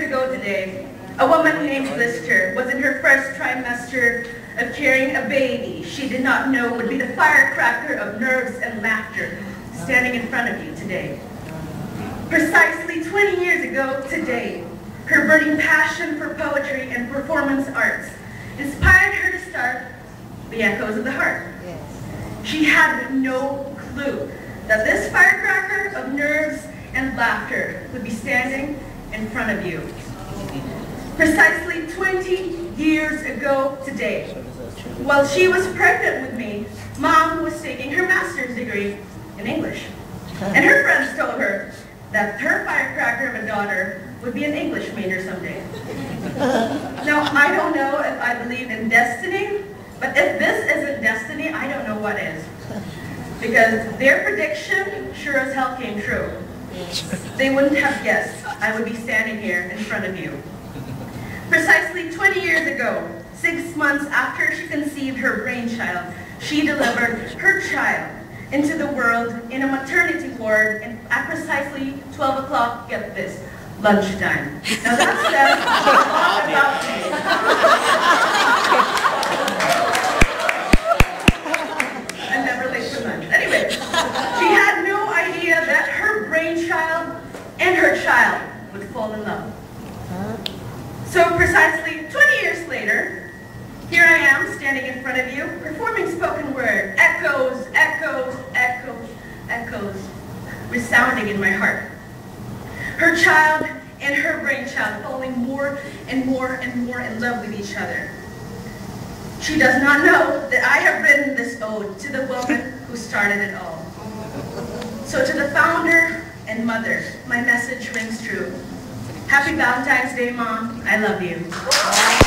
today. A woman named Lister was in her first trimester of carrying a baby she did not know would be the firecracker of nerves and laughter standing in front of you today. Precisely 20 years ago today, her burning passion for poetry and performance arts inspired her to start the Echoes of the Heart. She had no clue that this firecracker of nerves and laughter would be standing in front of you. Precisely 20 years ago today, while she was pregnant with me, mom was taking her master's degree in English. And her friends told her that her firecracker of a daughter would be an English major someday. now, I don't know if I believe in destiny, but if this isn't destiny, I don't know what is. Because their prediction sure as hell came true. They wouldn't have guessed I would be standing here in front of you. Precisely 20 years ago, six months after she conceived her brainchild, she delivered her child into the world in a maternity ward at precisely 12 o'clock, get this, lunchtime. Now that says a lot about me. I'm never late for lunch. Anyway, she had no idea that her brainchild and her would fall in love. So precisely 20 years later, here I am standing in front of you, performing spoken word, echoes, echoes, echoes, echoes, resounding in my heart. Her child and her brainchild falling more and more and more in love with each other. She does not know that I have written this ode to the woman who started it all. So to the and mother, my message rings true. Happy Valentine's Day, Mom. I love you.